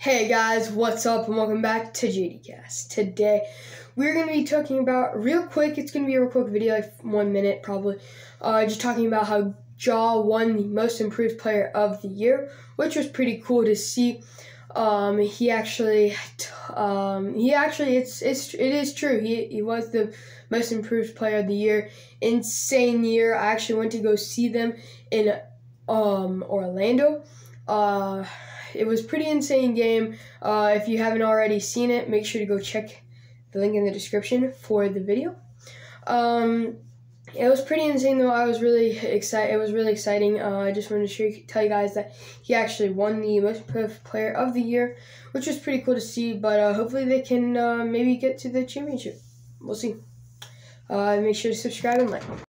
Hey guys, what's up and welcome back to JD Kast. Today we're going to be talking about real quick, it's going to be a real quick video, like one minute probably, uh, just talking about how Ja won the most improved player of the year, which was pretty cool to see. Um, he actually, um, he actually, it's it's it is true. He he was the most improved player of the year. Insane year. I actually went to go see them in um Orlando. Uh, it was pretty insane game. Uh, if you haven't already seen it, make sure to go check the link in the description for the video. Um, it was pretty insane though. I was really excited. It was really exciting. Uh, I just wanted to you, tell you guys that he actually won the most improved player of the year, which was pretty cool to see. But uh, hopefully they can uh, maybe get to the championship. We'll see. Uh, make sure to subscribe and like.